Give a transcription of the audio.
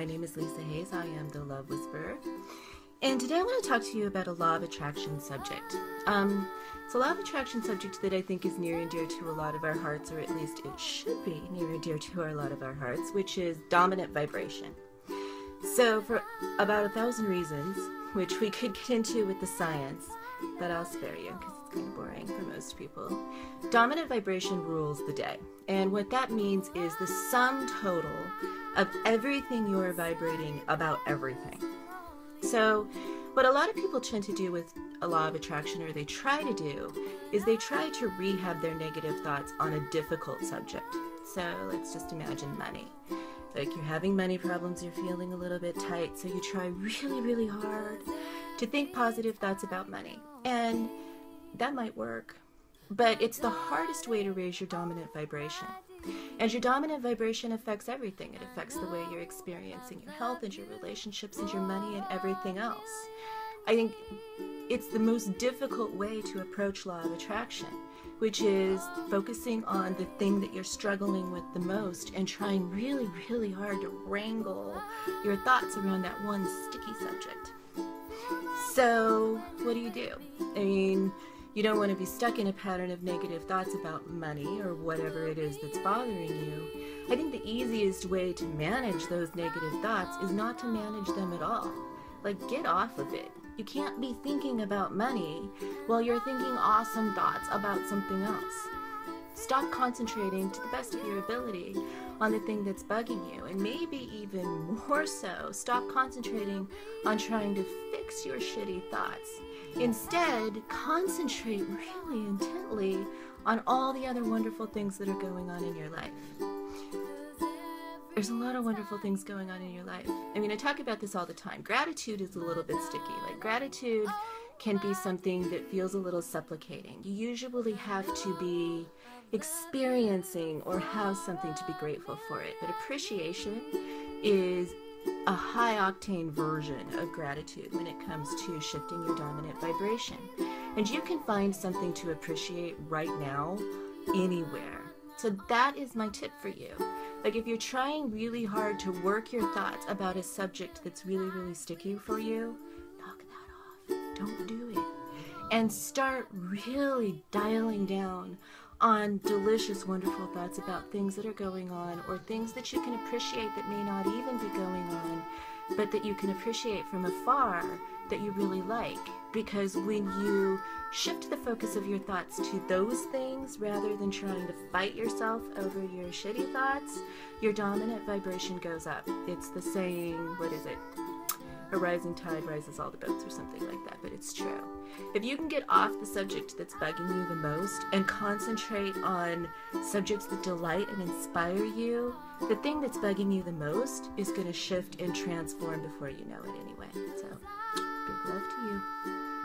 My name is Lisa Hayes. I am the Love Whisperer. And today I want to talk to you about a law of attraction subject. Um, it's a law of attraction subject that I think is near and dear to a lot of our hearts, or at least it should be near and dear to a lot of our hearts, which is dominant vibration. So, for about a thousand reasons, which we could get into with the science, but I'll spare you because it's kind of boring for most people. Dominant vibration rules the day. And what that means is the sum total of everything you are vibrating about everything. So, what a lot of people tend to do with a law of attraction, or they try to do, is they try to rehab their negative thoughts on a difficult subject. So, let's just imagine money. Like you're having money problems, you're feeling a little bit tight, so you try really, really hard to think positive thoughts about money. And that might work, but it's the hardest way to raise your dominant vibration. And your dominant vibration affects everything. It affects the way you're experiencing your health and your relationships and your money and everything else. I think it's the most difficult way to approach law of attraction, which is focusing on the thing that you're struggling with the most and trying really, really hard to wrangle your thoughts around that one sticky subject. So, what do you do? I mean, you don't want to be stuck in a pattern of negative thoughts about money or whatever it is that's bothering you. I think the easiest way to manage those negative thoughts is not to manage them at all. Like, get off of it. You can't be thinking about money while you're thinking awesome thoughts about something else. Stop concentrating to the best of your ability on the thing that's bugging you, and maybe even more so, stop concentrating on trying to fix your shitty thoughts Instead, concentrate really intently on all the other wonderful things that are going on in your life. There's a lot of wonderful things going on in your life. I mean, I talk about this all the time. Gratitude is a little bit sticky. Like, gratitude can be something that feels a little supplicating. You usually have to be experiencing or have something to be grateful for it. But appreciation is a high octane version of gratitude when it comes to shifting your dominant vibration. And you can find something to appreciate right now anywhere. So that is my tip for you. Like if you're trying really hard to work your thoughts about a subject that's really, really sticky for you. Don't do it. And start really dialing down on delicious, wonderful thoughts about things that are going on or things that you can appreciate that may not even be going on, but that you can appreciate from afar that you really like. Because when you shift the focus of your thoughts to those things rather than trying to fight yourself over your shitty thoughts, your dominant vibration goes up. It's the saying, what is it? A rising tide rises all the boats or something like that, but it's true. If you can get off the subject that's bugging you the most and concentrate on subjects that delight and inspire you, the thing that's bugging you the most is going to shift and transform before you know it anyway. So, big love to you.